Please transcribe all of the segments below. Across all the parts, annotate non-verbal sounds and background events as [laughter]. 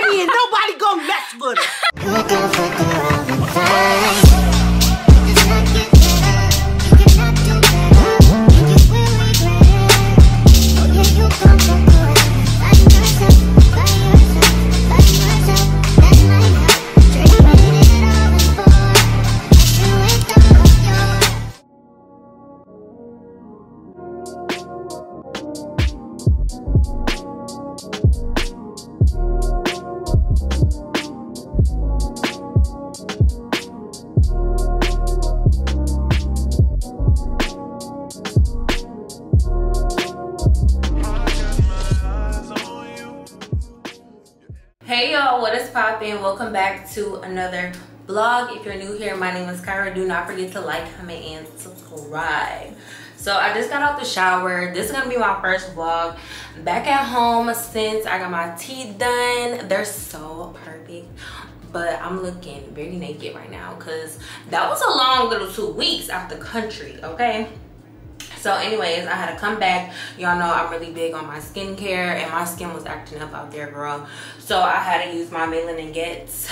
baby, and nobody gonna mess with her. Another vlog. If you're new here, my name is Kirah. Do not forget to like, comment, and subscribe. So I just got out the shower. This is gonna be my first vlog back at home since I got my teeth done. They're so perfect. But I'm looking very naked right now because that was a long little two weeks out the country, okay? So anyways, I had to come back. Y'all know I'm really big on my skincare and my skin was acting up out there, girl. So I had to use my Malin and Goetz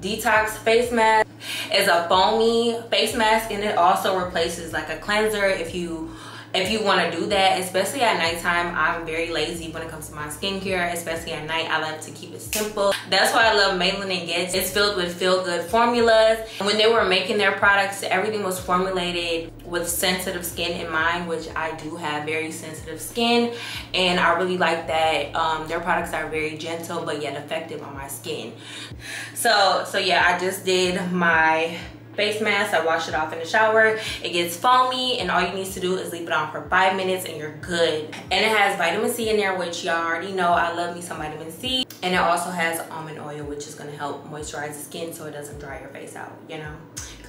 detox face mask. is a foamy face mask and it also replaces like a cleanser if you if you want to do that especially at nighttime. I'm very lazy when it comes to my skincare especially at night. I love to keep it simple. That's why i love Malin and Goetz it's filled with feel good formulas. When they were making their products everything was formulated with sensitive skin in mind which i do have very sensitive skin and i really like that um, their products are very gentle but yet effective on my skin so so yeah i just did my face mask. I wash it off in the shower. It gets foamy and all you need to do is leave it on for five minutes and you're good. And it has vitamin C in there, which y'all already know I love me some vitamin C. And it also has almond oil, which is gonna help moisturize the skin so it doesn't dry your face out, you know?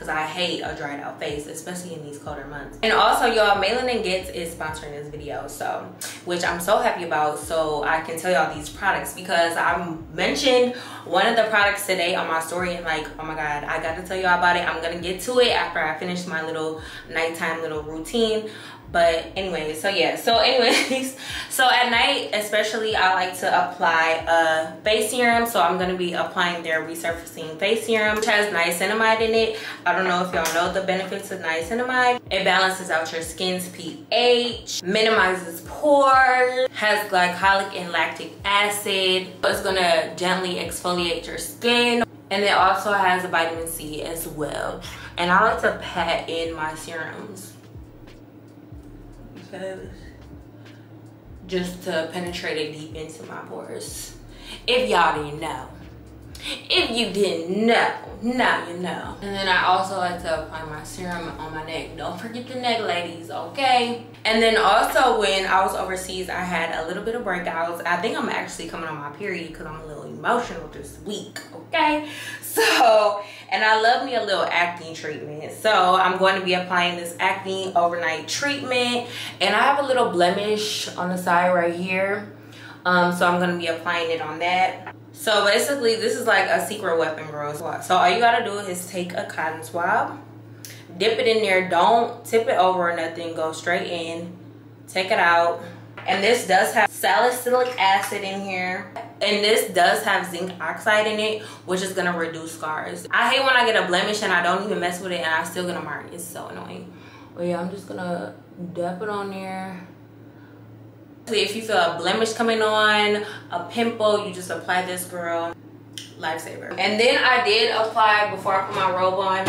Cause I hate a dried out face, especially in these colder months. And also y'all, Malin and Goetz is sponsoring this video, so, which I'm so happy about. So I can tell y'all these products because I mentioned one of the products today on my story and like, oh my God, I got to tell y'all about it. I'm gonna get to it after I finish my little nighttime little routine but anyway so yeah so anyways [laughs] so at night especially i like to apply a face serum. So i'm going to be applying their resurfacing face serum which has niacinamide in it. I don't know if y'all know the benefits of niacinamide. It balances out your skin's ph minimizes pores has glycolic and lactic acid. It's to gently exfoliate your skin. And it also has a vitamin c as well. And i like to pat in my serums just to penetrate it deep into my pores. If y'all didn't know. If you didn't know, now you know. And then I also like to apply my serum on my neck. Don't forget the neck, ladies, okay? And then also when I was overseas, I had a little bit of breakouts. I think I'm actually coming on my period because I'm a little emotional this week, okay? So, and I love me a little acne treatment. So I'm going to be applying this acne overnight treatment. And I have a little blemish on the side right here. Um, so I'm to be applying it on that. So basically this is like a secret weapon, girls. So all you gotta do is take a cotton swab, dip it in there. Don't tip it over or nothing. Go straight in, take it out. And this does have salicylic acid in here. And this does have zinc oxide in it, which is gonna reduce scars. I hate when I get a blemish and I don't even mess with it and I still get a mark. It's so annoying. But yeah, I'm just gonna dab it on there if you feel a blemish coming on a pimple you just apply this girl. Lifesaver. And then i did apply before i put my robe on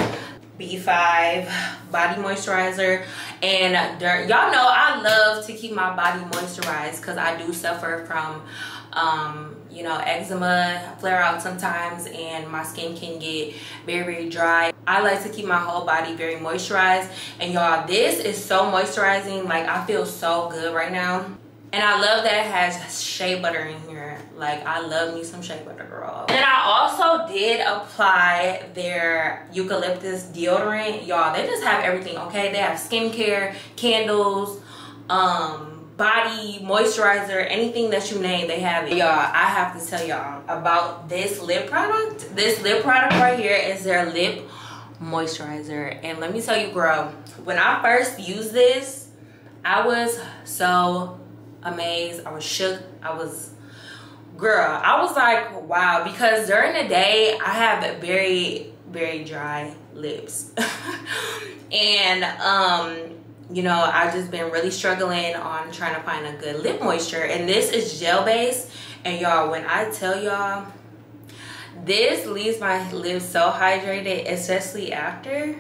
b5 body moisturizer and dirt. y'all know i love to keep my body moisturized because i do suffer from um, you know eczema flare out sometimes and my skin can get very very dry. I like to keep my whole body very moisturized. And y'all this is so moisturizing. Like i feel so good right now and I love that it has shea butter in here. Like, I love me some shea butter, girl. And I also did apply their eucalyptus deodorant. Y'all, they just have everything, okay? They have skincare, candles, um, body moisturizer, anything that you name, they have it. Y'all, I have to tell y'all about this lip product. This lip product right here is their lip moisturizer. And let me tell you, girl, when I first used this, I was so amazed. I was shook. I was girl i was like wow because during the day i have very very dry lips [laughs] and um you know I've just been really struggling on trying to find a good lip moisture and this is gel based and y'all when i tell y'all this leaves my lips so hydrated especially after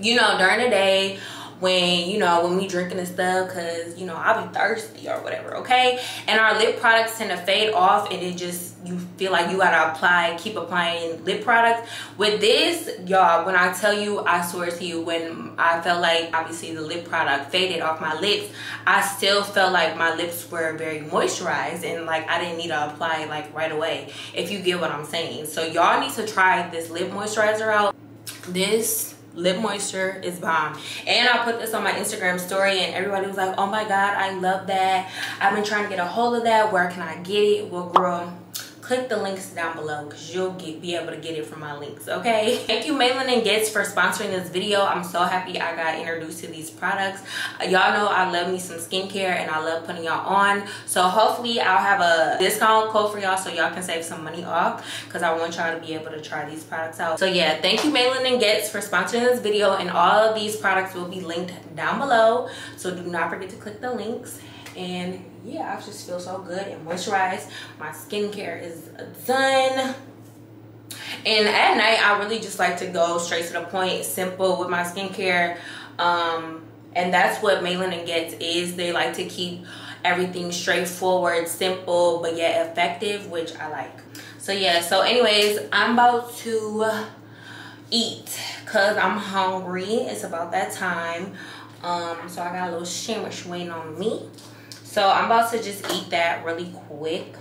you know during the day when you know when we drinking and stuff because you know i'll be thirsty or whatever okay? And our lip products tend to fade off and it just you feel like you gotta apply keep applying lip products. With this y'all when i tell you i swear to you when i felt like obviously the lip product faded off my lips i still felt like my lips were very moisturized and like i didn't need to apply like right away if you get what i'm saying. So y'all need to try this lip moisturizer out. This lip moisture is bomb. And i put this on my instagram story and everybody was like oh my god i love that. I've been trying to get a hold of that. Where can i get it? Well girl click the links down below because you'll get be able to get it from my links okay? [laughs] Thank you Malin and Goetz for sponsoring this video. I'm so happy i got introduced to these products. Uh, y'all know i love me some skincare and i love putting y'all on. So hopefully i'll have a discount code for y'all so y'all can save some money off because i want y'all to be able to try these products out. So yeah thank you Malin and Goetz for sponsoring this video and all of these products will be linked down below. So do not forget to click the links and yeah i just feel so good and moisturized. My skincare is done. And at night i really just like to go straight to the point simple with my skincare. Um and that's what Malin and Goetz is. They like to keep everything straightforward simple but yet effective which i like. So yeah so anyways i'm about to eat because i'm hungry. It's about that time. Um so i got a little sandwich waiting on me so I'm about to just eat that really quick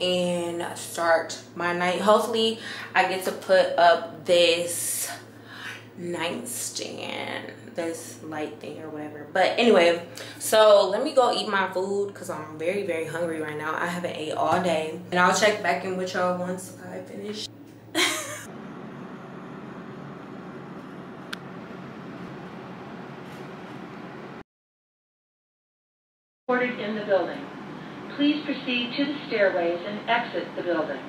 and start my night. Hopefully I get to put up this nightstand, this light thing or whatever. But anyway, so let me go eat my food because I'm very, very hungry right now. I haven't ate all day. And I'll check back in with y'all once I finish. [laughs] in the building. Please proceed to the stairways and exit the building.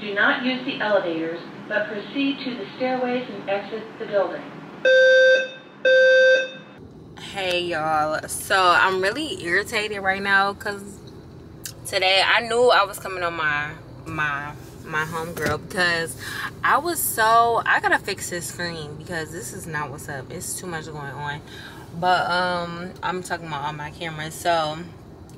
Do not use the elevators, but proceed to the stairways and exit the building. Hey y'all, so I'm really irritated right now because today I knew I was coming on my my my homegirl because I was so I gotta fix this screen because this is not what's up. It's too much going on but um i'm talking about all my cameras. so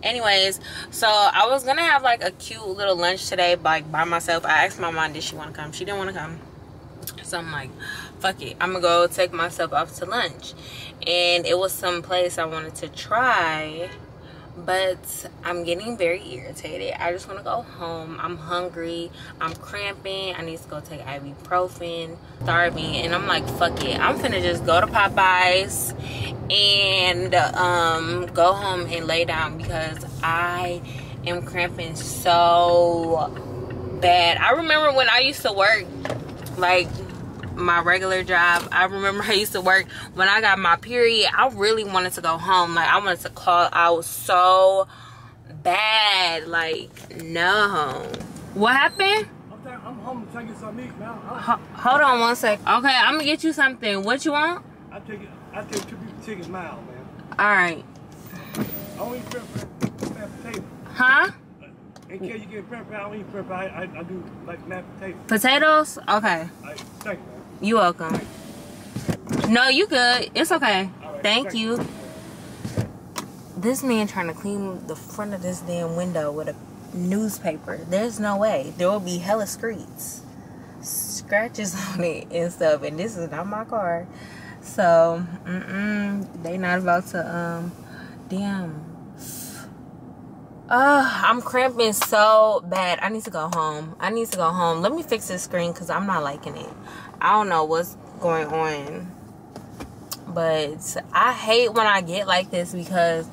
anyways so i was gonna have like a cute little lunch today like by myself. I asked my mom did she want to come? She didn't want to come. So i'm like fuck it. I'm gonna go take myself off to lunch. And it was some place i wanted to try but i'm getting very irritated. I just want to go home. I'm hungry. I'm cramping. I need to go take ibuprofen starving and i'm like fuck it. I'm finna just go to popeyes and um go home and lay down because i am cramping so bad. I remember when i used to work like my regular job i remember [laughs] i used to work when i got my period i really wanted to go home like i wanted to call i was so bad like no what happened I'm home to take you something now. hold on one sec. Okay, I'm gonna get you something. What you want? I take it. I take two people chicken mile, man. All right. I don't eat mashed potato. Huh? Uh, in case you get pepper, I don't eat pepper. I, I, I do like mashed potato. Potatoes? Okay. I, thank you. You welcome. No, you good. It's okay. Right, thank you. This man trying to clean the front of this damn window with a newspaper. There's no way. There will be hella screeds. Scratches [laughs] on it and stuff. And this is not my car. So, mm-mm. They not about to, um, damn. Uh, I'm cramping so bad. I need to go home. I need to go home. Let me fix this screen because I'm not liking it. I don't know what's going on. But I hate when I get like this because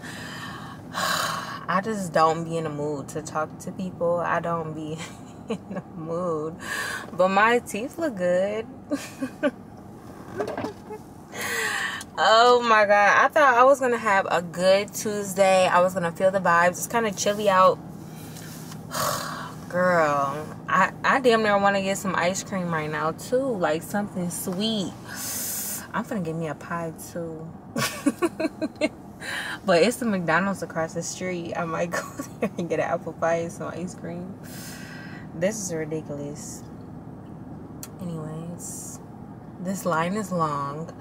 [sighs] I just don't be in the mood to talk to people. I don't be [laughs] in the mood. But my teeth look good. [laughs] oh my god. I thought I was going to have a good Tuesday. I was going to feel the vibes. It's kind of chilly out [sighs] Girl, I, I damn near want to get some ice cream right now too. Like something sweet. I'm gonna get me a pie too. [laughs] but it's the McDonald's across the street. I might [laughs] go there and get an apple pie and some ice cream. This is ridiculous. Anyways, this line is long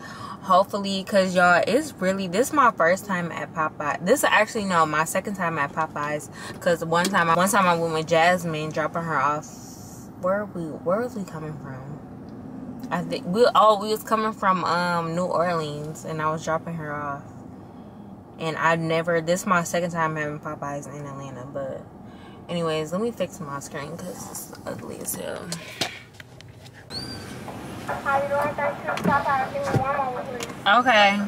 hopefully because y'all it's really this is my first time at popeye. This is actually no my second time at popeyes. Because one time I, one time i went with jasmine dropping her off. Where we where was we coming from? I think we oh we was coming from um new orleans and i was dropping her off. And i never this is my second time having popeyes in atlanta but anyways let me fix my screen because it's ugly as hell How you doing? Thanks for stopping. Give me one moment, please. Okay.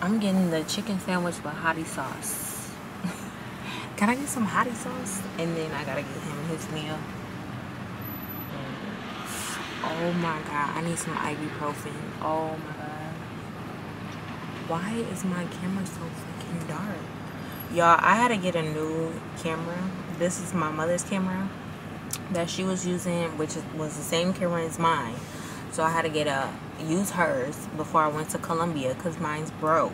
I'm getting the chicken sandwich with hottie sauce. [laughs] Can I get some hottie sauce? And then I gotta get him his meal. Oh my god, I need some ibuprofen. Oh my god. Why is my camera so fucking dark? Y'all, I had to get a new camera. This is my mother's camera that she was using, which was the same camera as mine. So I had to get a use hers before I went to Colombia because mine's broke.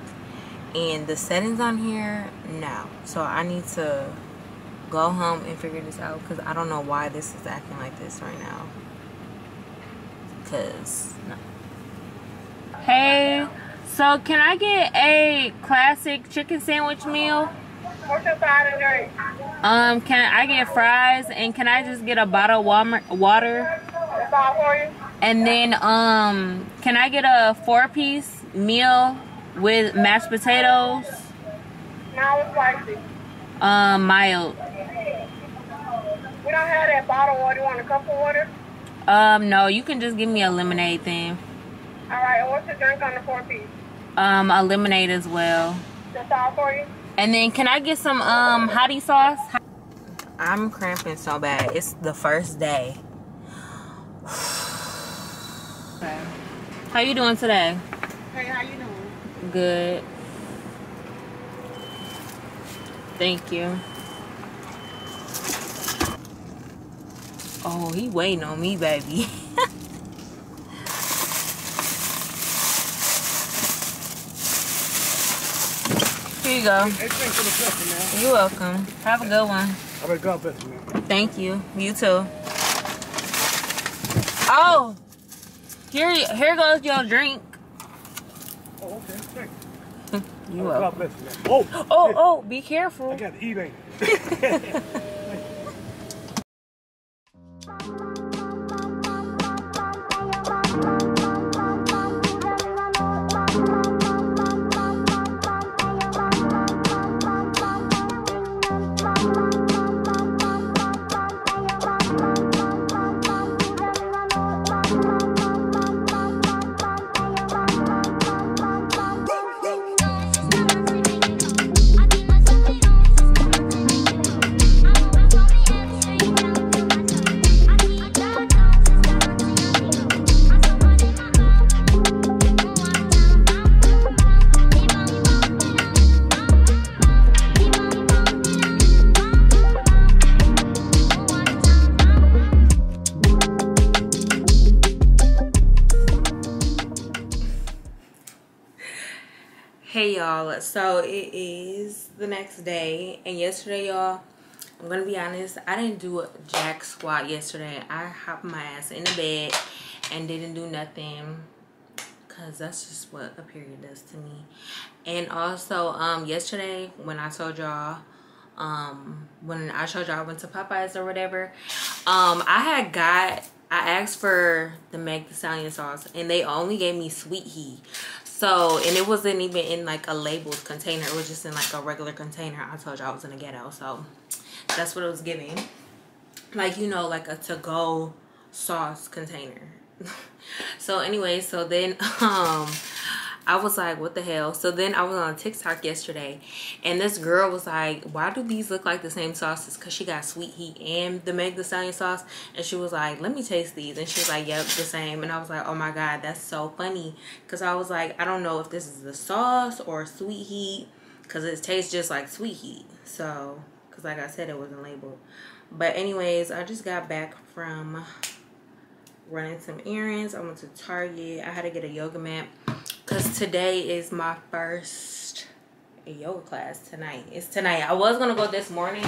And the settings on here, no. So I need to go home and figure this out because I don't know why this is acting like this right now. Because no. Hey, so can I get a classic chicken sandwich meal? What's your side and drink? Um, can I get fries and can I just get a bottle of warmer- water? That's all for you? And then um, can I get a four-piece meal with mashed potatoes? Now it's spicy. Um, mild. We don't have that bottle water. You want a cup of water? Um, no, you can just give me a lemonade then. All right. And what's the drink on the four piece? Um, a lemonade as well. That's all for you? And then can I get some um hottie sauce? I'm cramping so bad. It's the first day. okay. How you doing today? Hey, how you doing? Good. Thank you. Oh, he waiting on me, baby. [laughs] Here you go. Hey, thanks for the blessing, man. You're welcome. Have a good one. God bless you, man. Thank you. You too. Oh, here, here goes your drink. [laughs] Oh, okay. Thanks. You God welcome. bless you, man. Oh, Oh, oh, be careful. I got to [laughs] y'all, so it is the next day, and yesterday, y'all, I'm gonna be honest, I didn't do a jack squat yesterday. I hopped my ass in the bed and didn't do nothing because that's just what a period does to me. And also, um, yesterday when I told y'all, um, when I showed y'all I went to Popeyes or whatever, um, I had got. I asked for the Meg the Stallion sauce and they only gave me sweet heat. So, and it wasn't even in like a labeled container. It was just in like a regular container. I told you I was in a ghetto. So, that's what it was giving. Like, you know, like a to-go sauce container. [laughs] so, anyway, so then [laughs] um I was like, what the hell? So then I was on TikTok yesterday and this girl was like, why do these look like the same sauces? Because she got sweet heat and the Meg the Stallion sauce. And she was like, let me taste these. And she was like, yep, the same. And I was like, oh my God, that's so funny. Because I was like, I don't know if this is the sauce or sweet heat. Because it tastes just like sweet heat. So, because like I said, it wasn't labeled. But anyways, I just got back from running some errands. I went to Target. I had to get a yoga mat because today is my first yoga class tonight. It's tonight. I was to go this morning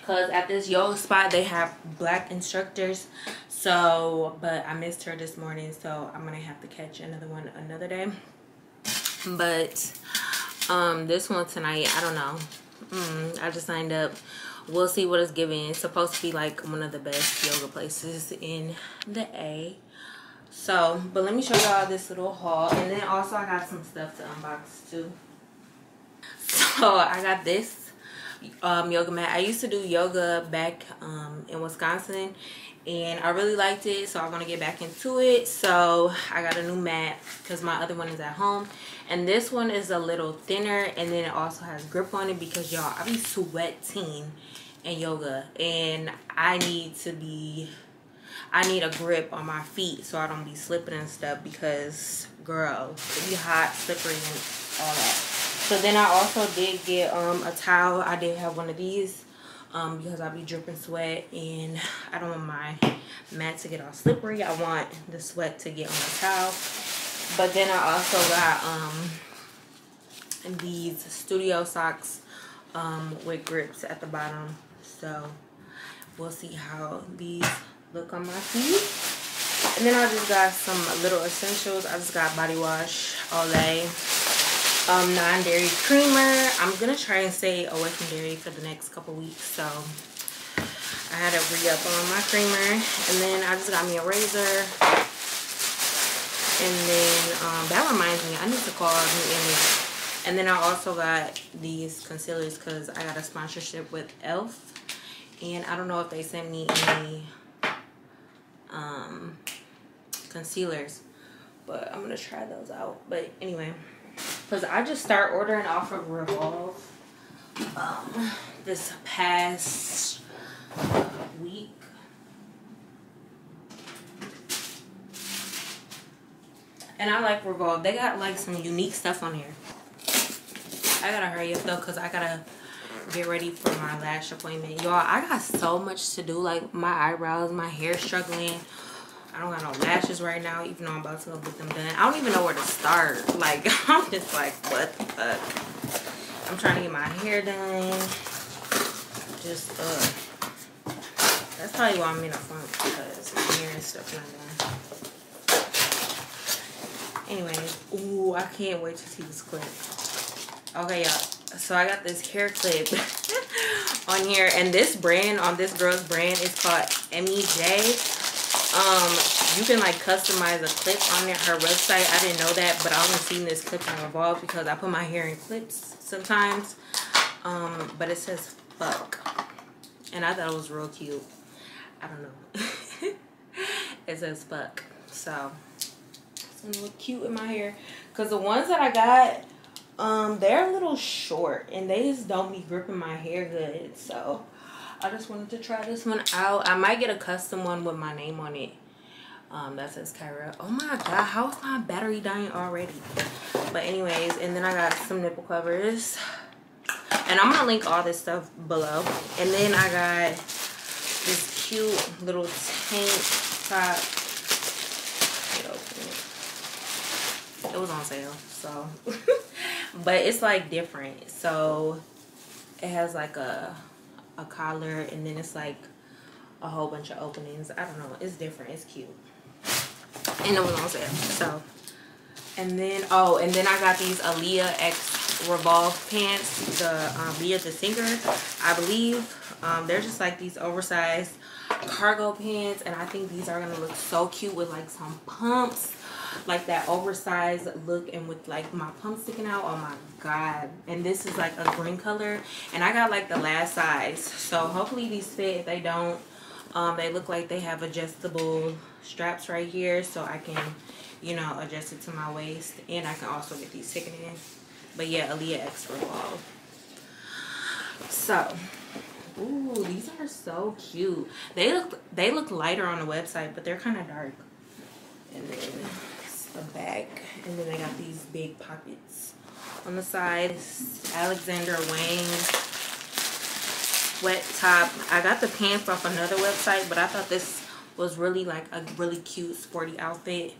because at this yoga spot, they have black instructors. So, but I missed her this morning, so I'm to have to catch another one another day. But um, this one tonight, I don't know. Mm, I just signed up we'll see what it's giving it's supposed to be like one of the best yoga places in the a so but let me show y'all this little haul. And then also i got some stuff to unbox too. So i got this um, yoga mat. I used to do yoga back um, in wisconsin and i really liked it so i'm gonna get back into it. So i got a new mat because my other one is at home. And this one is a little thinner and then it also has grip on it because y'all i be sweating in yoga and i need to be i need a grip on my feet so i don't be slipping and stuff because girl it be hot slippery and all that. So then i also did get um a towel. I did have one of these um because i'll be dripping sweat and i don't want my mat to get all slippery. I want the sweat to get on the towel. But then I also got um these studio socks um with grips at the bottom. So we'll see how these look on my feet. And then I just got some little essentials. I just got body wash, Olay, um, non-dairy creamer. I'm gonna try and stay away from dairy for the next couple weeks. So I had to re-up on my creamer. And then I just got me a razor and then um, that reminds me, I need to call New Image. And then I also got these concealers because I got a sponsorship with e.l.f. And I don't know if they sent me any um, concealers. But I'm going to try those out. But anyway, because I just start ordering off of Revolve um, this past week. And I like Revolve. They got like some unique stuff on here. I gotta hurry up though because I gotta get ready for my lash appointment. Y'all, I got so much to do. Like my eyebrows, my hair struggling. I don't got no lashes right now, even though I'm about to go get them done. I don't even know where to start. [laughs] Like, I'm just like, what the fuck? I'm trying to get my hair done. Just, uh. That's probably why I'm in a funk because my hair and stuff not done. Anyways, ooh, I can't wait to see this clip. Okay, y'all. So I got this hair clip [laughs] on here, and this brand on this girl's brand is called MEJ. Um, you can like customize a clip on her website. I didn't know that, but I only seen this clip on Revolve because I put my hair in clips sometimes. Um, but it says fuck, and I thought it was real cute. I don't know. [laughs] it says fuck, so and look cute in my hair. Because the ones that I got, um, they're a little short and they just don't be gripping my hair good. So I just wanted to try this one out. I might get a custom one with my name on it. Um, that says Kirah. Oh my god, how's my battery dying already? But anyways, and then I got some nipple covers. And I'm gonna link all this stuff below. And then I got this cute little tank top it was on sale so [laughs] but it's like different. So it has like a a collar and then it's like a whole bunch of openings. I don't know. It's different. It's cute. And it was on sale so. And then oh and then i got these Aaliyah X revolve pants the um the singer i believe. Um they're just like these oversized cargo pants and i think these are gonna look so cute with like some pumps like that oversized look and with like my pump sticking out oh my god. And this is like a green color. And i got like the last size. So hopefully these fit. If they don't um they look like they have adjustable straps right here. So i can you know adjust it to my waist. And i can also get these taken in. But yeah Aaliyah X Revolve so Ooh, these are so cute. They look they look lighter on the website, but they're kind of dark. And then bag and then they got these big pockets on the sides. alexander wang sweat top. I got the pants off another website, but I thought this was really like a really cute sporty outfit,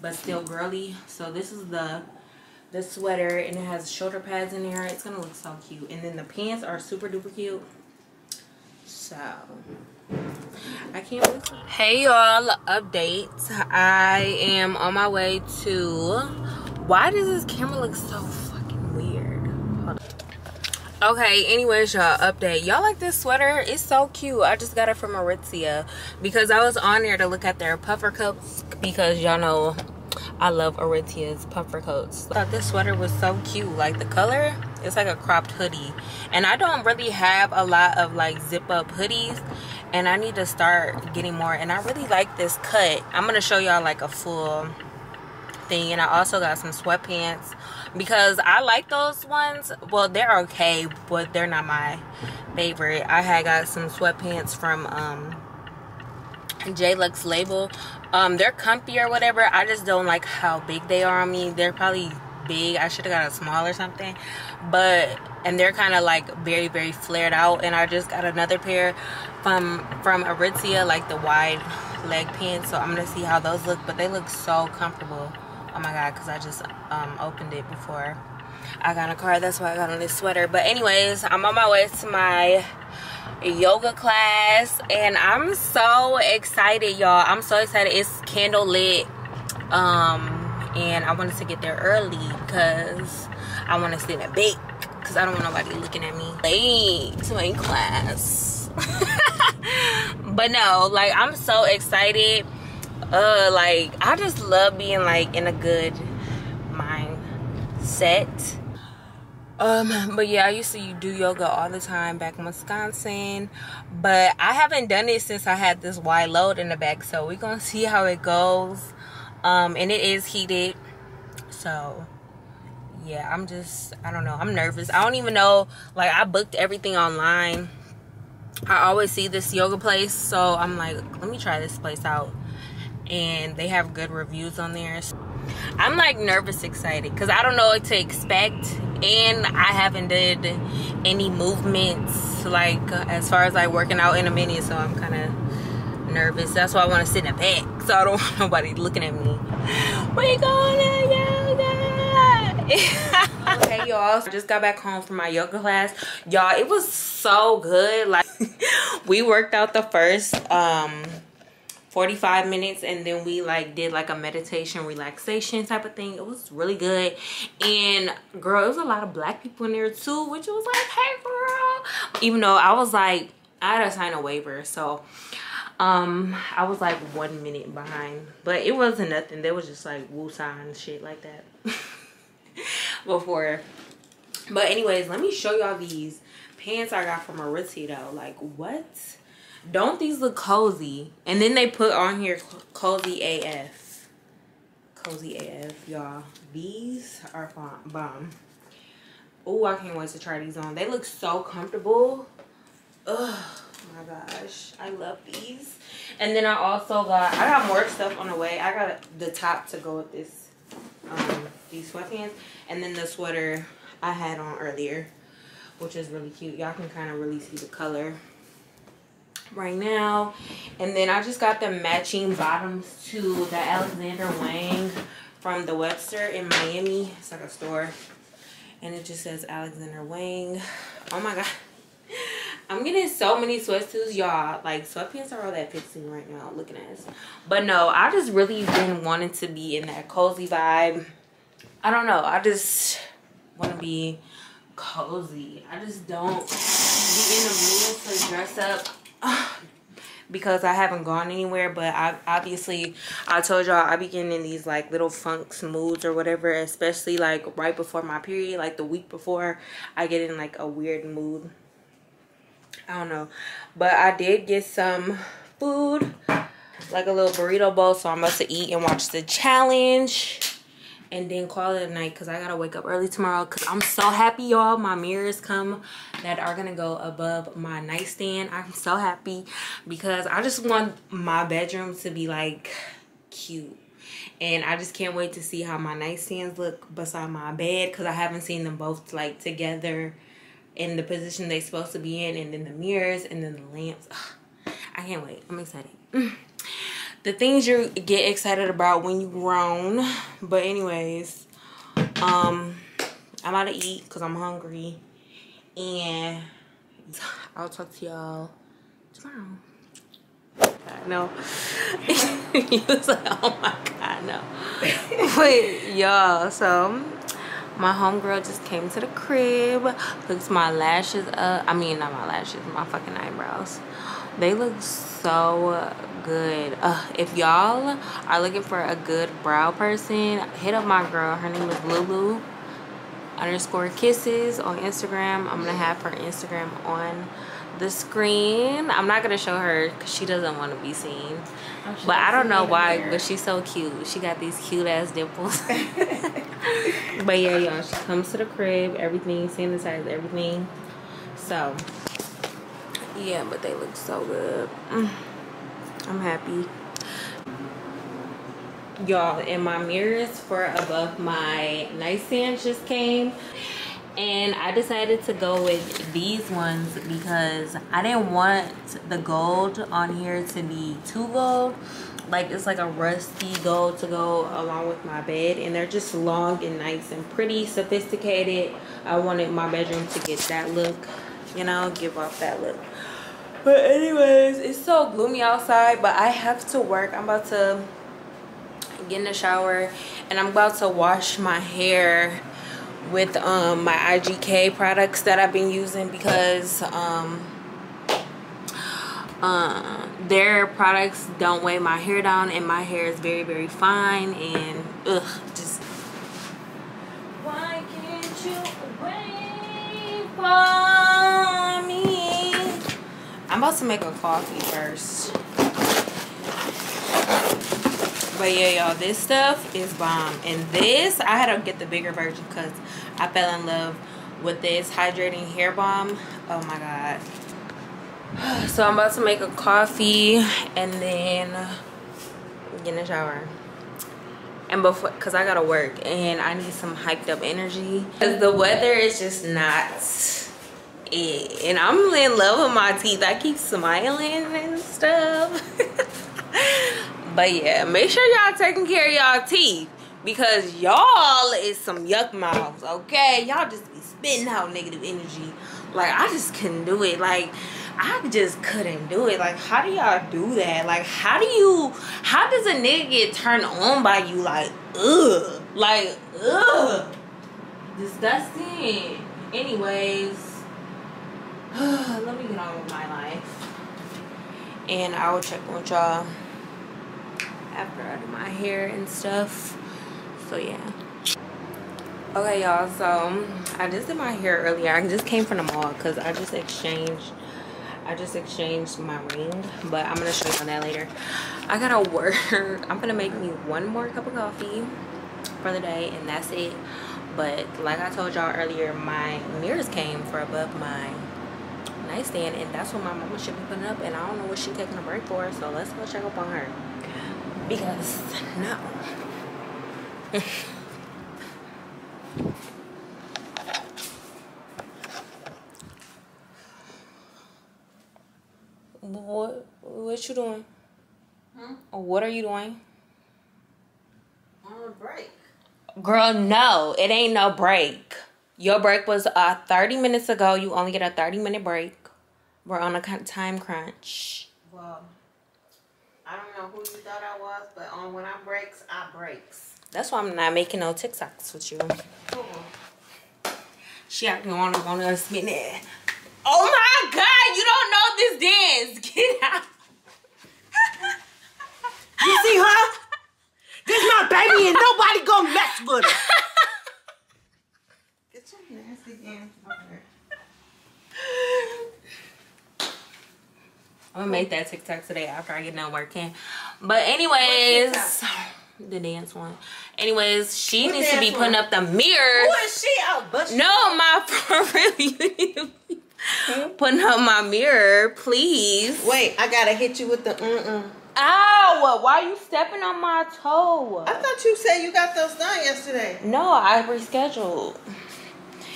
but still girly. So this is the the sweater and it has shoulder pads in there. It's gonna look so cute. And then the pants are super duper cute. So I can't wait. Hey y'all, update. I am on my way to why does this camera look so fucking weird? Okay, anyways, y'all, update. Y'all like this sweater? It's so cute. I just got it from Aritzia because I was on there to look at their puffer coats because y'all know I love Aritzia's puffer coats. I thought this sweater was so cute. Like the color, it's like a cropped hoodie. And I don't really have a lot of like zip up hoodies and I need to start getting more. And I really like this cut. I'm to show y'all like a full thing and I also got some sweatpants because I like those ones well they're okay but they're not my favorite I had got some sweatpants from um J-Lux label um they're comfy or whatever I just don't like how big they are on me they're probably big I should have got a small or something. But and they're kind of like very very flared out and I just got another pair from from Aritzia like the wide leg pants so I'm gonna see how those look but they look so comfortable. Oh my god because i just um, opened it before i got a car that's why i got on this sweater. But anyways i'm on my way to my yoga class and i'm so excited y'all. I'm so excited. It's candle lit um and i wanted to get there early because i want to sit in a bake because i don't want nobody looking at me. Late to my class. [laughs] But no like i'm so excited. Uh like i just love being like in a good mindset. Um but yeah i used to do yoga all the time back in wisconsin but i haven't done it since i had this wide load in the back so we're gonna [laughs] see how it goes um and it is heated. So yeah i'm just i don't know. I'm nervous. I don't even know. Like i booked everything online. I always see this yoga place. So i'm like let me try this place out. And they have good reviews on there. I'm like nervous excited because i don't know what to expect. And i haven't did any movements like as far as like working out in a minute. So i'm kind of nervous. That's why i want to sit in the back so i don't [laughs] want nobody looking at me. We going to yoga! [laughs] Okay y'all so just got back home from my yoga class. Y'all it was so good like [laughs] we worked out the first um 45 minutes and then we like did like a meditation relaxation type of thing. It was really good. And girl it was a lot of black people in there too which was like hey girl! Even though i was like i had to sign a waiver so um i was like one minute behind but it wasn't nothing there was just like woo sign shit like that [laughs] before but anyways let me show y'all these pants i got from Aritzia like what don't these look cozy? And then they put on here cozy AF. Cozy AF, y'all. These are bomb. Oh, I can't wait to try these on. They look so comfortable. Oh my gosh. I love these. And then I also got, I got more stuff on the way. I got the top to go with this, um, these sweatpants. And then the sweater I had on earlier, which is really cute. Y'all can kind of really see the color right now and then i just got the matching bottoms to the alexander wang from the webster in miami it's like a store and it just says alexander wang oh my god i'm getting so many sweatsuits y'all. Like sweatpants are all that me right now. Looking at this. But no i just really been wanting to be in that cozy vibe. I don't know. I just want to be cozy. I just don't be in the mood to dress up [sighs] because I haven't gone anywhere. But I obviously I told y'all I be getting in these like little funks moods or whatever especially like right before my period like the week before I get in like a weird mood I don't know. But I did get some food like a little burrito bowl so I'm about to eat and watch the challenge and then call it a night because I gotta wake up early tomorrow because I'm so happy y'all. My mirrors come that are gonna go above my nightstand. I'm so happy because I just want my bedroom to be like cute. And I just can't wait to see how my nightstands look beside my bed because I haven't seen them both like together in the position they're supposed to be in, and then the mirrors, and then the lamps. Ugh, I can't wait. I'm excited. The things you get excited about when you grown. But anyways, um, I'm about to eat because I'm hungry, and [sighs] I'll talk to y'all tomorrow. No. [laughs] he was like, oh my god, no. [laughs] Wait, y'all, so my homegirl just came to the crib, looks my lashes up. I mean, not my lashes, my fucking eyebrows. They look so good. Uh, if y'all are looking for a good brow person, hit up my girl. Her name is Lulu underscore kisses on Instagram. I'm gonna have her Instagram on the screen. I'm not gonna show her because she doesn't want to be seen. Oh, but I don't know why, but she's so cute. She got these cute ass dimples. [laughs] [laughs] but yeah, y'all, she comes to the crib, everything, sanitized, everything. So yeah, but they look so good. Mm. I'm happy. Y'all, and my mirrors for above my nightstand just came and I decided to go with these ones because I didn't want the gold on here to be too gold. Like it's like a rusty gold to go along with my bed. And they're just long and nice and pretty sophisticated. I wanted my bedroom to get that look you know give off that look. But anyways it's so gloomy outside but I have to work. I'm about to get in the shower and I'm about to wash my hair with um, my IGK products that I've been using because um, uh, their products don't weigh my hair down and my hair is very very fine and ugh just why can't you wait for me? I'm about to make a coffee first but yeah y'all this stuff is bomb. And this i had to get the bigger version because i fell in love with this hydrating hair balm. Oh my god. [sighs] So i'm about to make a coffee and then get in the shower. And before because i gotta work and i need some hyped up energy. Because the weather is just not it. And i'm in love with my teeth. I keep smiling and stuff [laughs] but yeah make sure y'all taking care of y'all teeth because y'all is some yuck mouths okay? Y'all just be spitting out negative energy. Like i just couldn't do it. Like i just couldn't do it. Like how do y'all do that? Like how do you how does a nigga get turned on by you? Like ugh. Like ugh. Disgusting. Anyways [sighs] let me get on with my life. And i will check with y'all after I do my hair and stuff. So yeah. Okay y'all, so I just did my hair earlier. I just came from the mall because I just exchanged I just exchanged my ring, but I'm gonna show you on that later. I gotta work. [laughs] I'm gonna make me one more cup of coffee for the day and that's it. But like I told y'all earlier, my mirrors came for above my nightstand and that's what my mama should be putting up and I don't know what she's taking a break for, so let's go check up on her because no. What what you doing? Hmm? what are you doing? On a break. girl no it ain't no break. Your break was uh 30 minutes ago. You only get a 30 minute break. We're on a time crunch. Well, know who you thought I was, but on when I breaks, I breaks. that's why i'm not making no tiktoks with you Cool. She acting on want to spin it. Oh my god, you don't know this dance. [laughs] Get out. You see her? This my baby and nobody gonna mess with her. Get your nasty hands off her. I'm gonna make that TikTok today after I get done working. But anyways, [sighs] the dance one. Anyways, she What needs to be putting one? up the mirror. Who is she? Oh, but No, my for real, you need to be putting up my mirror, please. Wait, I gotta hit you with the mm-mm. Ow! Why are you stepping on my toe? I thought you said you got those done yesterday. No, I rescheduled.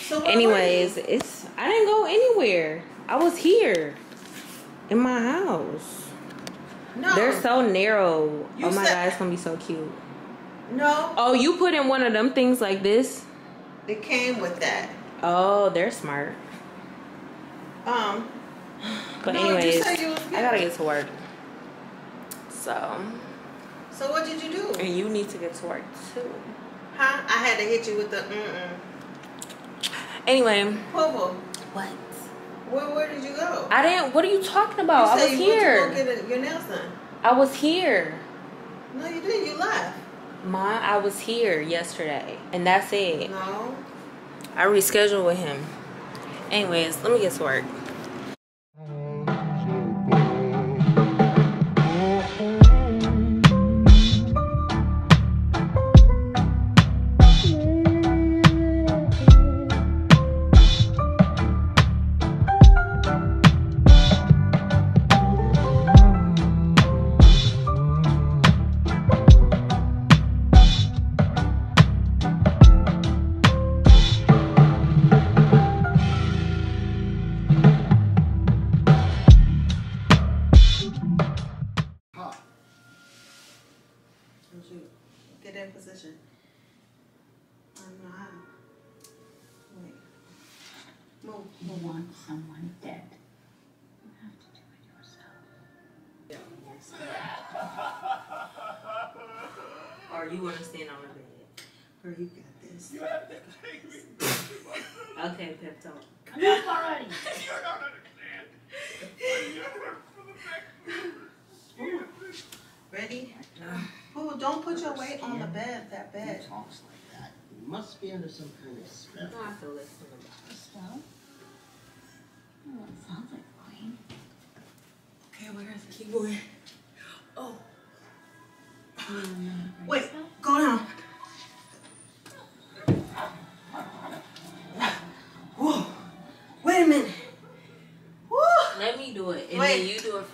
So Anyways, it's I didn't go anywhere. I was here in my house. No. They're so narrow. You oh my said- god, it's gonna be so cute. no. Oh, you put in one of them things like this? It came with that. Oh, they're smart. Um. But No, anyways, said you I gotta get to work. So, So what did you do? and you need to get to work too. Huh? I had to hit you with the mm-mm. Anyway, Popo, what? Where, where did you go? I didn't. What are you talking about? you I was you here. went to go get your nails done. I was here. No, you did. You left. Ma, I was here yesterday, and that's it. No. I rescheduled with him. Anyways, let me get to work.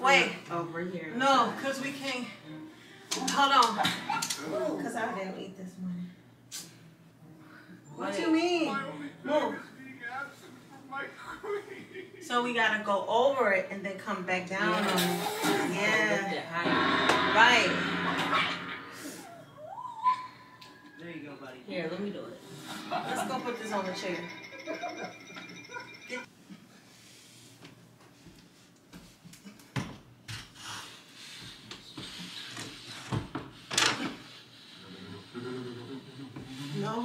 Wait. over here. No, because we can't. Hold on. Because I didn't eat this morning. What do you mean? Move. So we gotta go over it and then come back down on it. Yeah. Right. There you go, buddy. Here, let me do it. Let's go put this on the chair. No.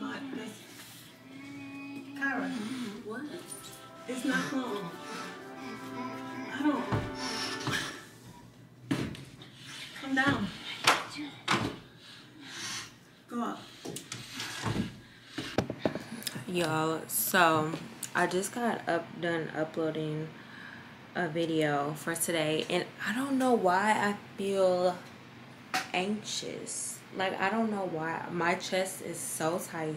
My, this, Kirah, What? it's not. I don't. Come down. Go up. Y'all, so I just got up done uploading a video for today and I don't know why I feel anxious. Like I don't know why my chest is so tight.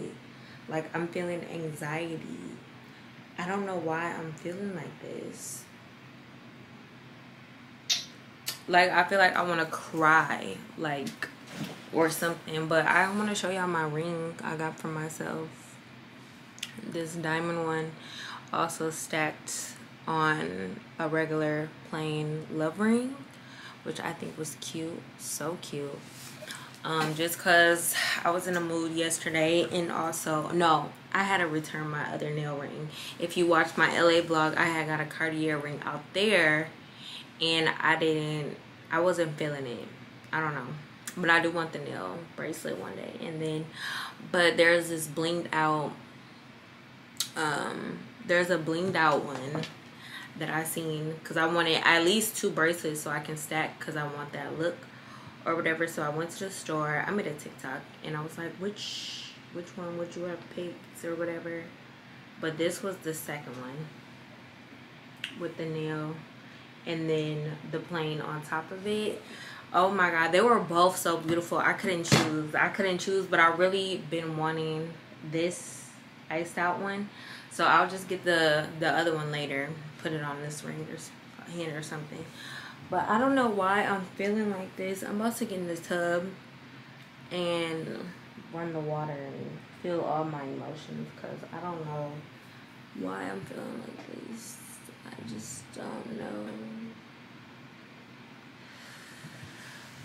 Like I'm feeling anxiety. I don't know why I'm feeling like this. Like I feel like I want to cry like or something, but I want to show y'all my ring I got for myself this diamond one also stacked on a regular plain love ring which i think was cute so cute. Um just because i was in a mood yesterday and also no i had to return my other nail ring. If you watched my la vlog i had got a cartier ring out there and i didn't i wasn't feeling it. I don't know. But i do want the nail bracelet one day. And then but there's this blinged out um there's a blinged out one that I seen because I wanted at least two bracelets so I can stack because I want that look or whatever. So I went to the store. I made a TikTok and I was like, which which one would you have picked or whatever? But this was the second one with the nail and then the plane on top of it. Oh my god, they were both so beautiful. I couldn't choose. I couldn't choose, but I really been wanting this iced out one. So I'll just get the the other one later. Put it on this ring or hand or something. But I don't know why I'm feeling like this. I'm about to get in the tub and run the water and feel all my emotions because I don't know why I'm feeling like this. I just don't know.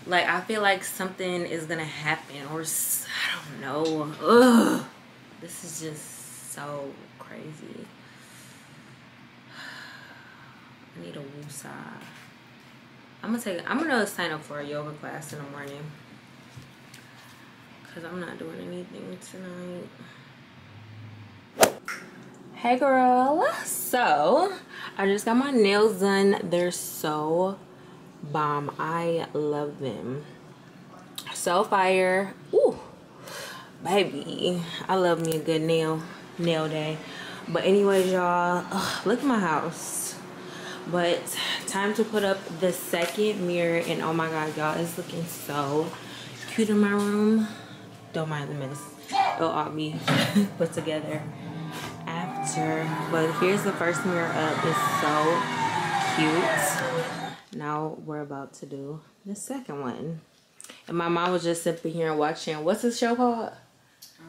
Like I feel like something is gonna happen, or I don't know. Ugh, this is just so crazy. I need a woosah. I'm gonna take. I'm gonna sign up for a yoga class in the morning. Cause I'm not doing anything tonight. Hey girl. So I just got my nails done. They're so bomb. I love them. So fire. Ooh. Baby. I love me a good nail nail day. But anyways, y'all, look at my house. But time to put up the second mirror and oh my god, y'all, it's looking so cute in my room. Don't mind the mess. It'll all be [laughs] put together after. But here's the first mirror up. It's so cute. Now we're about to do the second one. And my mom was just sitting here and watching. What's this show called?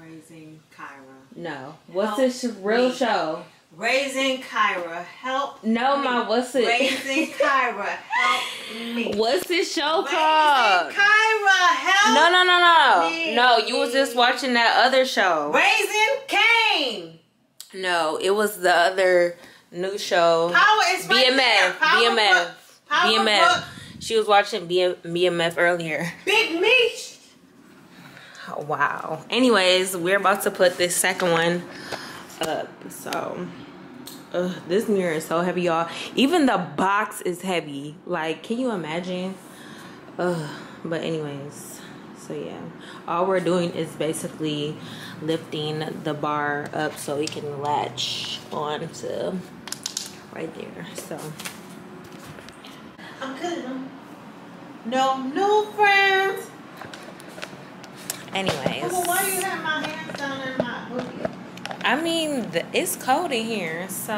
Raising Kirah. No. What's this real show? Raising Kirah. Help. No, me. ma. What's it? Raising [laughs] Kirah. Help me. What's this show called? Raising called? Kirah. Help. No, no, no, no. me. No, you was just watching that other show. Raising Cain. No, it was the other new show. Power is BMF. Power BMF. Power BMF. She was watching BMF earlier. Big Meech. Oh, wow. Anyways, we're about to put this second one up. So, ugh, this mirror is so heavy, y'all. Even the box is heavy. Like, can you imagine? Ugh. But anyways, so yeah. All we're doing is basically lifting the bar up so we can latch on to right there. So, I'm good. No new friends. anyways. Well, why you have my hands down in my booty? I mean, the, it's cold in here, so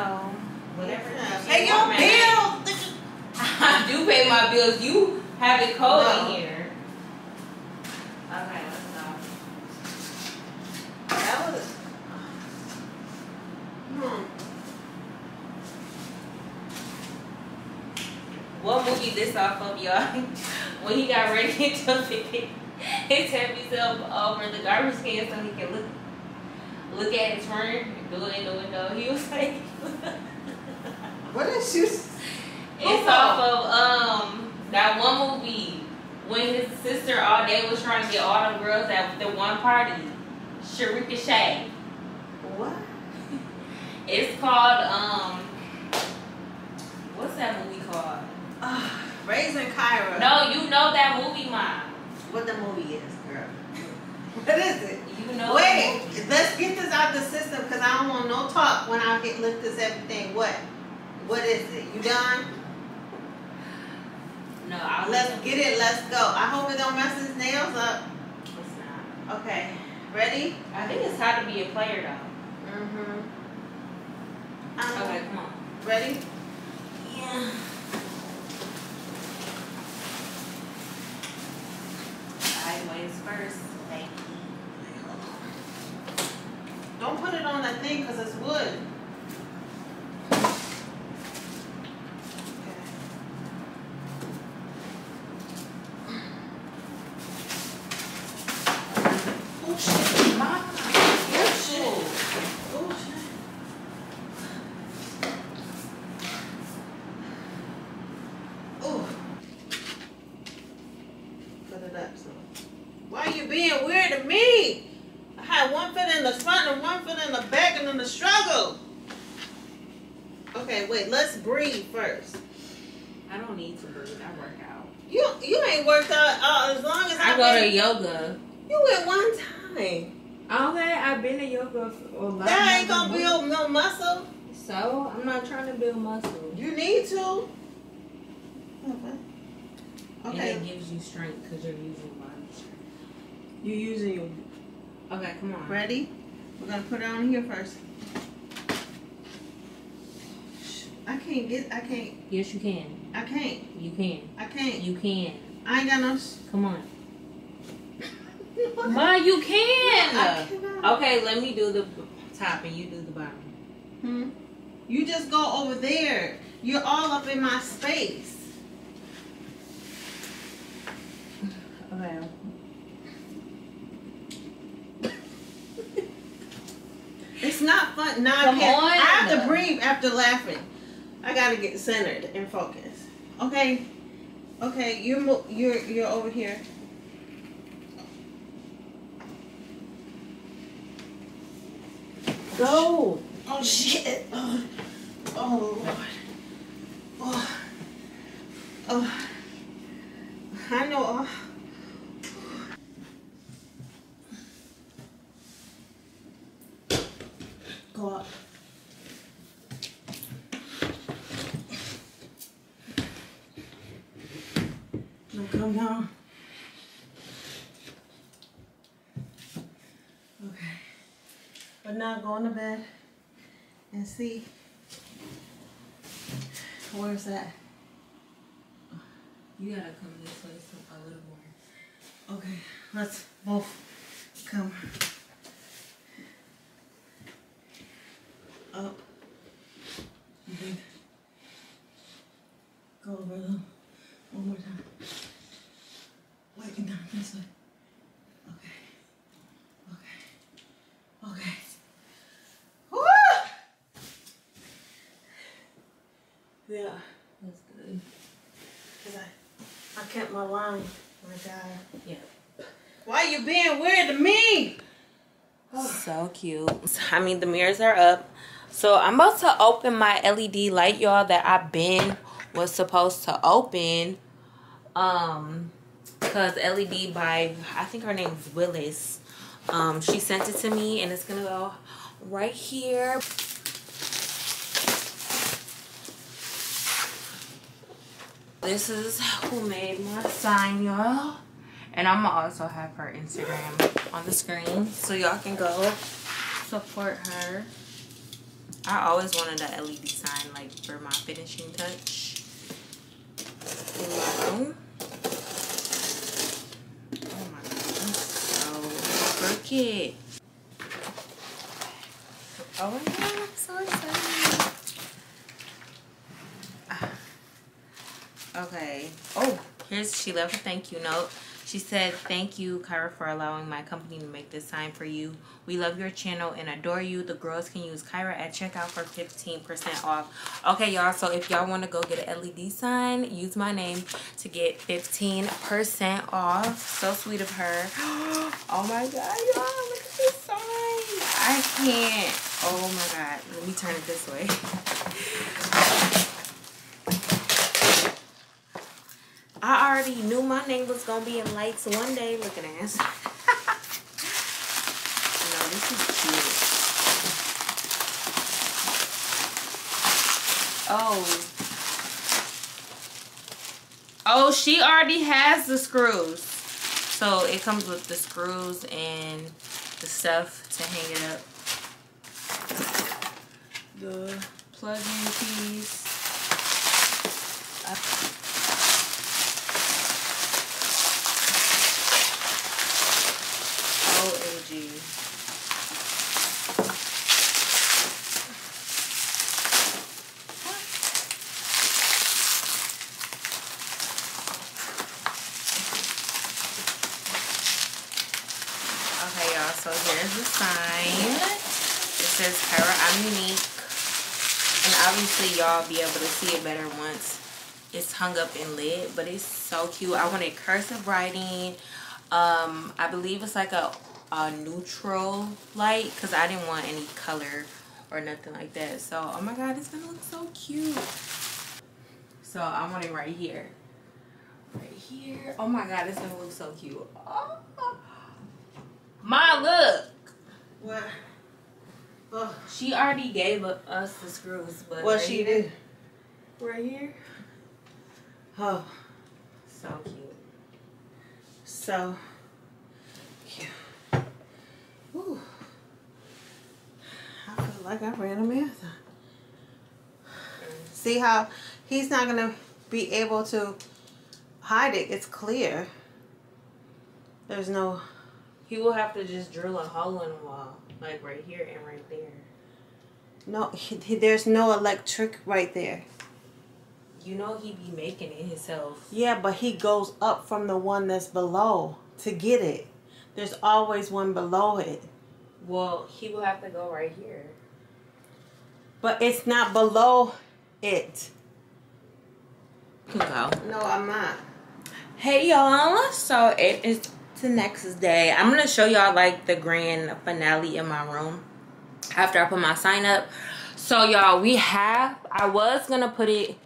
whatever. Hey, your bill. [laughs] I do pay my bills. You have it cold No. in here. Okay, let's go. That was. Hmm. What movie this off of, y'all? [laughs] when he got ready [laughs] to pick his heavy self over the garbage can so he can look look at his friend, do it in the window. He was like, [laughs] What is you? it's off of um that one movie when his sister all day was trying to get all them girls at the one party. Sharika Shay. What? [laughs] It's called um what's that movie called? Ah, Raising Kirah. No, you know that movie, mom. What the movie is, girl? [laughs] What is it? Wait, let's get this out the system because I don't want no talk when I get lift this everything. What? What is it? You done? No, I Let's get it. Let's go. I hope it don't mess his nails up. It's not. Okay. Ready? I think it's how to be a player though. Mm-hmm. Okay, come on. Ready? Yeah. Sideways first, baby. Don't put it on that thing because it's wood. Oh shit, mama. Oh shit. Oh shit. Oh. Put it up so. Why you being weird to me? I had one foot in the front and one foot in the back and in the struggle. Okay, wait, let's breathe first. I don't need to breathe. I work out. You you ain't worked out uh, as long as I I've go to been- yoga. You went one time. Okay, I've been to yoga for a lot. That ain't gonna than build no muscle. So I'm not trying to build muscle. You need to. Okay. And Okay. it gives you strength because you're using body strength. You're using your Okay, come on. ready? We're gonna put it on here first. I can't get. I can't. Yes, you can. I can't. You can. I can't. You can. I ain't got no. Come on. Ma, you can. I cannot. Okay, let me do the top and you do the bottom. Hmm? You just go over there. You're all up in my space. Okay. It's not fun. Now Come I, can't, on. I have to breathe after laughing. I gotta get centered and focus. Okay. Okay, you're you're you're over here. Go. Oh shit. Oh, oh Lord. Oh. Oh. I know. Oh. Go up. Come down. Okay. But now go on the bed and see where's that. You gotta come this way some, a little more. Okay, let's both come up. Okay. Go over little. One more time. Wait, and down this way. Okay. Okay. Okay. Woo! Yeah. That's good. Cause I, I kept my line. My God. Yeah. Why you being weird to me? [sighs] So cute. I mean, the mirrors are up. So I'm about to open my LED light, y'all, that I've been was supposed to open. Um, cause LED by I think her name's Willis. Um, she sent it to me, and it's gonna go right here. This is who made my sign, y'all. And I'm gonna also have her Instagram on the screen so y'all can go support her. I always wanted a LED sign like for my finishing touch. room. Oh my god, so. Oh my god, I'm so excited. Okay. Oh, here's she left a thank you note. She said, Thank you, Kirah, for allowing my company to make this sign for you. We love your channel and adore you. The girls can use Kirah at checkout for 15% off. Okay, y'all. So if y'all want to go get an LED sign, use my name to get 15% off. So sweet of her. [gasps] Oh my god, y'all. Look at this sign. I can't. Oh my god. Let me turn it this way. [laughs] I already knew my name was gonna be in lights one day. Look at this. [laughs] no, this is cute. Oh. Oh, she already has the screws. So it comes with the screws and the stuff to hang it up. The plug-in piece. OMG. Okay, y'all, so here's the sign. It says, Kirah Ominique. And obviously, y'all be able to see it better once it's hung up and lit. But it's so cute. I wanted cursive writing. Um, I believe it's like a, a neutral light because I didn't want any color or nothing like that. So, oh my god, it's gonna look so cute. So, I want it right here. Right here. Oh my god, it's gonna look so cute. Oh. My look. What? Oh, She already gave us the screws, but what right she here- did? Right here. Oh, So cute. so cute. Ooh. I feel like I ran a marathon. Mm. See how he's not gonna be able to hide it. It's clear. There's no He will have to just drill a hole in the wall, like right here and right there. No, he, he- there's no electric right there. You know he be making it himself. Yeah, but he goes up from the one that's below to get it. There's always one below it. Well, he will have to go right here. But it's not below it. You can go. No, I'm not. Hey y'all, so it is the next day. I'm gonna show y'all like the grand finale in my room after I put my sign up. So y'all, we have. I was gonna put it.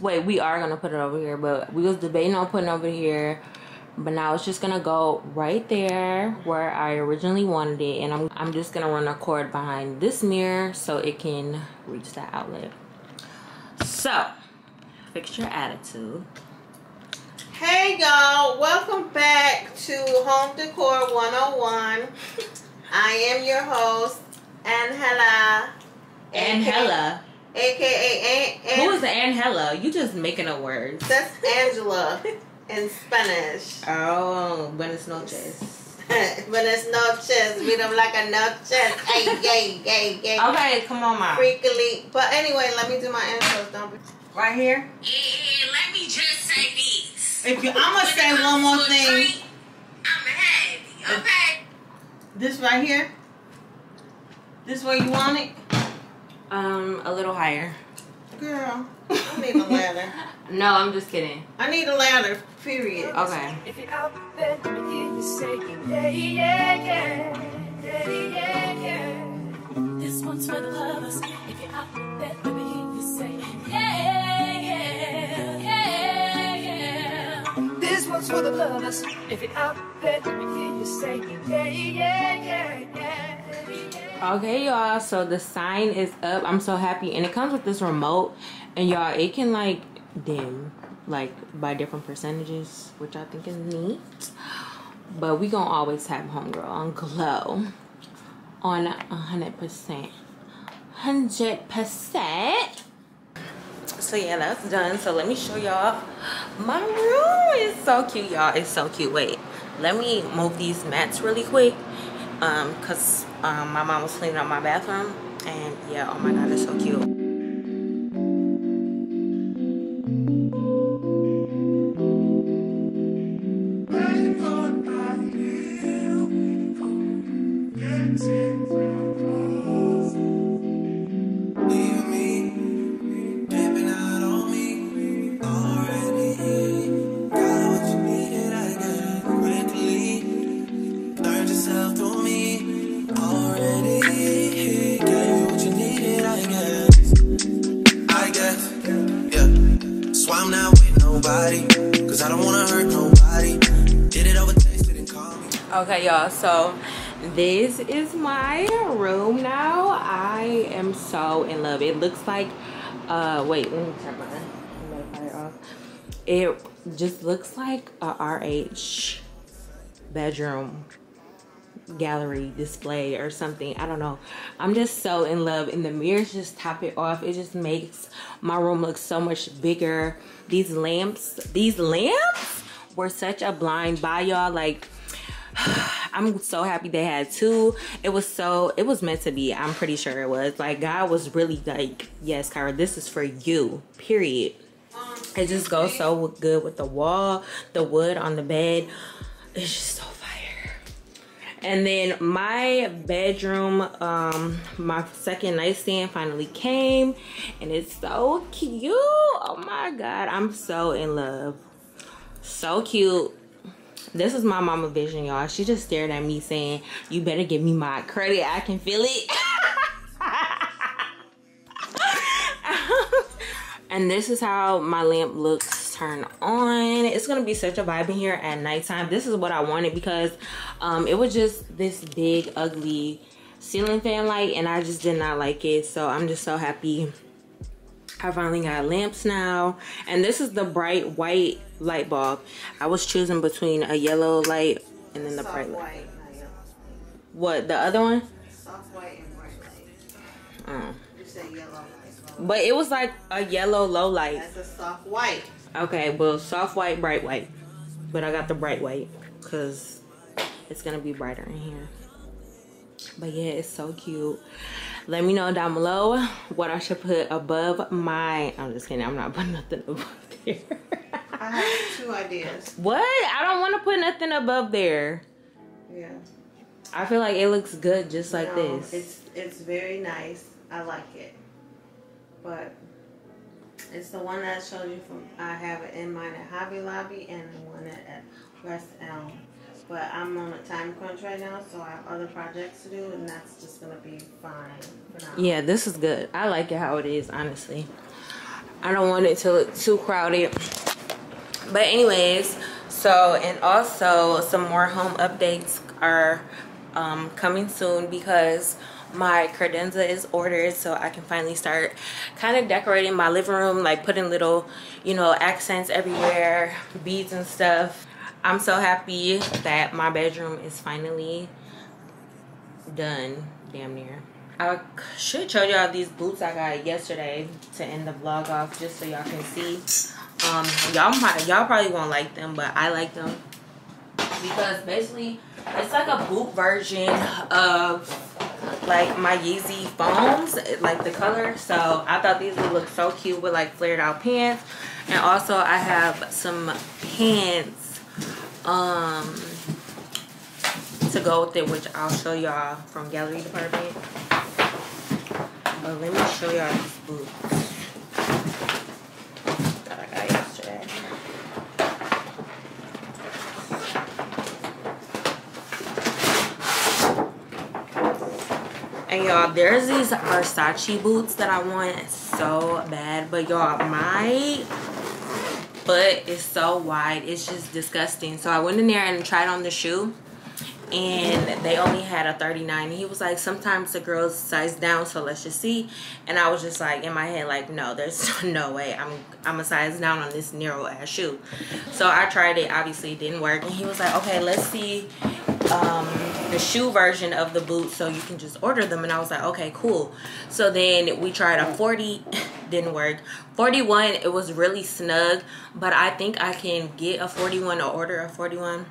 Wait, we are gonna put it over here, but we was debating on putting over here. But now it's just gonna go right there where I originally wanted it, and I'm I'm just gonna run a cord behind this mirror so it can reach that outlet. So, fix your attitude. Hey y'all, welcome back to Home Decor 101. I am your host, Angela. Angela. AKA An- Who is Angela? You just making up words. That's Angela in Spanish. Oh, buenas noches. [laughs] Buenas noches. We don't like a noches. Hey, yay, yay, yay. Okay, come on, mom. Freakily. But anyway, let me do my intros. Don't be. Right here. let me just say this. If you, I'm gonna say one more thing. I'm happy, okay? This right here. This where you want it, Um, a little higher. girl. [laughs] I need a ladder. No, I'm just kidding. I need a ladder. Period. Okay. If. Okay, y'all. So the sign is up. I'm so happy, and it comes with this remote, and y'all, it can like dim, like by different percentages, which I think is neat. But we gonna always have homegirl on glow on a hundred percent, hundred percent. So yeah, that's done. So let me show y'all my room. is so cute, y'all. It's so cute. Wait, let me move these mats really quick. Um, cause um, my mom was cleaning up my bathroom, and yeah, oh my god, it's so cute. So this is my room now. I am so in love. It looks like, uh, wait, let me turn my off. It just looks like a RH bedroom gallery display or something. I don't know. I'm just so in love. And the mirrors just top it off. It just makes my room look so much bigger. These lamps, these lamps were such a blind buy, y'all. Like, [sighs] I'm so happy they had two. It was so, it was meant to be. I'm pretty sure it was. Like, God was really like, yes, Kirah, this is for you, period. It just goes so good with the wall, the wood on the bed. It's just so fire. And then my bedroom, um, my second nightstand finally came, and it's so cute. Oh my god, I'm so in love. So cute. This is my mama vision, y'all. She just stared at me saying, "You better give me my credit. I can feel it." [laughs] and this is how my lamp looks turned on it's gonna be such a vibe in here at nighttime this is what i wanted because um it was just this big ugly ceiling fan light and i just did not like it so i'm just so happy i finally got lamps now and this is the bright white light bulb i was choosing between a yellow light and then the Soft bright light white. what the other one Soft white and bright light. Oh. You say yellow light. but it was like a yellow low light That's a soft white. Okay, well, soft white, bright white. But I got the bright white because it's gonna be brighter in here but yeah it's so cute let me know down below what i should put above my i'm just kidding i'm not putting nothing [laughs] above there I have two ideas. what i don't want to put nothing above there Yeah. i feel like it looks good just like No, this It's it's very nice. I like it. But it's the one that I showed you from I have it in mine at Hobby Lobby and the one at, at West Elm. But I'm on a time crunch right now, so I have other projects to do, and that's just gonna be fine for now. yeah this is good i like it how it is honestly i don't want it to look too crowded but anyways so and also some more home updates are um, coming soon because my credenza is ordered so i can finally start kind of decorating my living room like putting little you know accents everywhere beads and stuff. I'm so happy that my bedroom is finally done damn near. I should show y'all these boots i got yesterday to end the vlog off just so y'all can see um y'all y'all probably won't like them but i like them. Because basically it's like a boot version of like my Yeezy foams like the color. So I thought these would look so cute with like flared out pants. And also I have some pants um to go with it which I'll show y'all from gallery department. But let me show y'all these boots that I got yesterday And y'all, there's these Versace boots that I want so bad. But y'all, my foot is so wide. It's just disgusting. So I went in there and tried on the shoe. And they only had a 39. He was like, sometimes the girls size down, so let's just see. And I was just like, in my head, like, no, there's [laughs] no way. I'm I'm a size down on this narrow ass shoe. So I tried it. Obviously, it didn't work. And he was like, okay, let's see um, the shoe version of the boot so you can just order them. And I was like okay cool. So then we tried a 40 [laughs] didn't work. 41 it was really snug but I think I can get a 41 or order a 41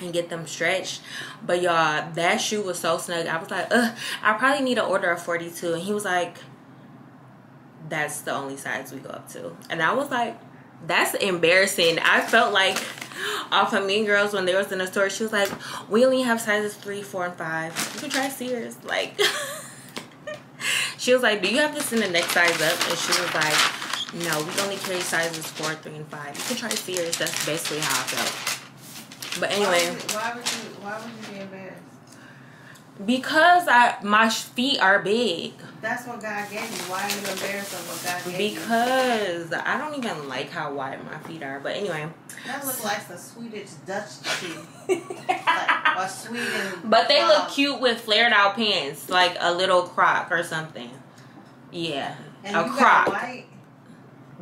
and get them stretched. But y'all that shoe was so snug. I was like Ugh, I probably need to order a 42 and he was like that's the only size we go up to. And I was like that's embarrassing I felt like off of Mean Girls when they was in the store. She was like, "We only have sizes three, four, and five. You can try Sears." Like, [laughs] she was like, "Do you have this in the next size up?" And she was like, "No, we only carry sizes four, three, and five. You can try Sears." That's basically how I felt. But anyway, Why would, why would you why would you be embarrassed? Because I my feet are big. That's what God gave you. Why are you embarrassed of what God gave you? Because I don't even like how wide my feet are. But anyway. That looks like the Swedish Dutch shoe. [laughs] like, or Sweden. But they look cute with flared out pants, like a little croc or something. Yeah, And a croc. white.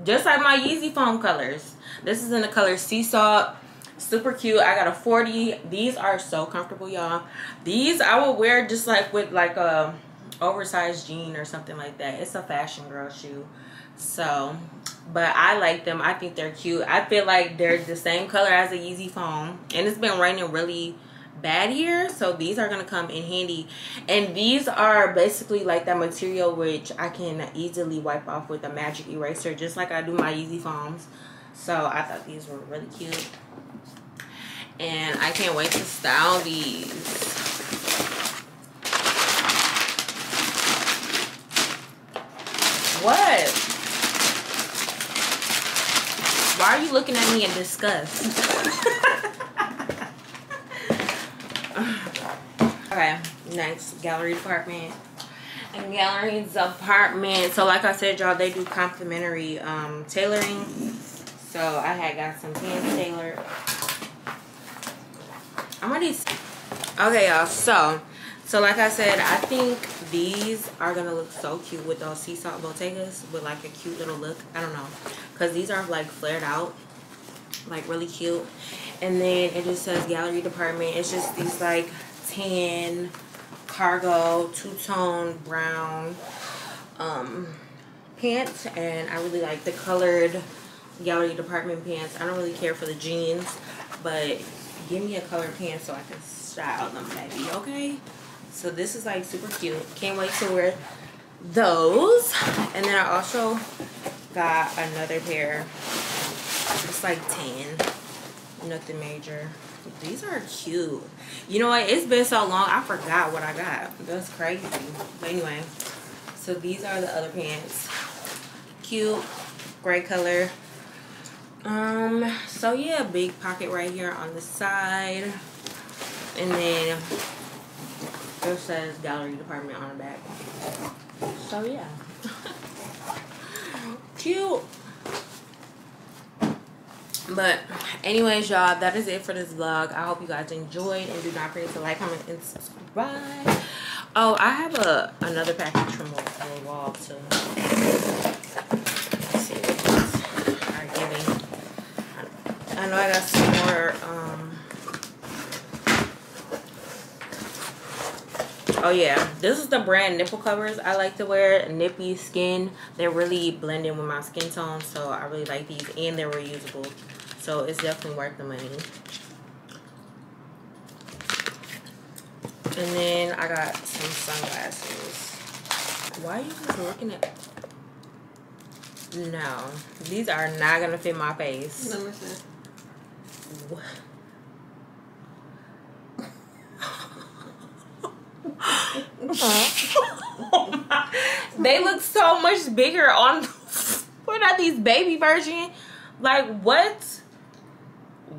Just like my Yeezy foam colors. This is in the color sea salt. Super cute. I got a 40. These are so comfortable, y'all. These I would wear just like with like a oversized jean or something like that. It's a fashion girl shoe. So, but I like them. I think they're cute. I feel like they're the same color as a Yeezy foam. And it's been raining really bad here. So these are to come in handy. And these are basically like that material which I can easily wipe off with a magic eraser. Just like I do my Yeezy foams. So I thought these were really cute. And I can't wait to style these. What? Why are you looking at me in disgust? [laughs] okay, next gallery department. And gallery department. So like I said, y'all, they do complimentary um, tailoring. So I had got some pants tailored. I'm already. Okay, y'all. So, so like I said, I think these are gonna look so cute with those sea salt Bottegas with like a cute little look. I don't know, cause these are like flared out, like really cute. And then it just says gallery department. It's just these like tan cargo two-tone brown um pants and I really like the colored gallery department pants. I don't really care for the jeans, but give me a color pen so I can style them, baby. Okay. So this is like super cute. Can't wait to wear those. And then I also got another pair. It's like 10. Nothing major. These are cute. You know what? It's been so long. I forgot what I got. That's crazy. But anyway. So these are the other pants. Cute. Gray color. Um, so yeah, big pocket right here on the side. And then it says gallery department on the back. So yeah. [laughs] Cute. But anyways, y'all, that is it for this vlog. I hope you guys enjoyed and do not forget to like, comment, and subscribe. Oh, I have a another package from a wall too. Let's see what are giving. I know I got some more um Oh yeah, this is the brand nipple covers I like to wear. Nippy skin. They're really blending with my skin tone, so I really like these, and they're reusable, so it's definitely worth the money. And then I got some sunglasses. Why are you just looking at? No, these are not gonna fit my face. Let me. Oh. [laughs] They look so much bigger on [laughs] what are these baby version? Like what?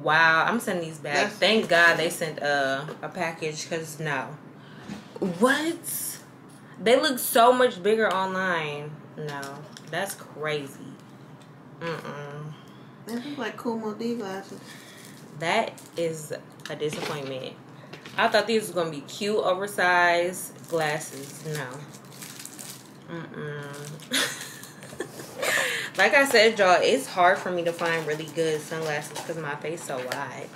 Wow, I'm sending these back. That's- Thank God they sent a a package because no. What? They look so much bigger online. No, that's crazy. Mm-mm. They look like D glasses. That is a disappointment. I thought these were gonna be cute, oversized glasses. No. Mm-mm. [laughs] like I said, y'all, it's hard for me to find really good sunglasses because my face so wide.